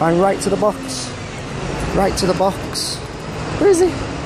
And right to the box. Right to the box. Where is he?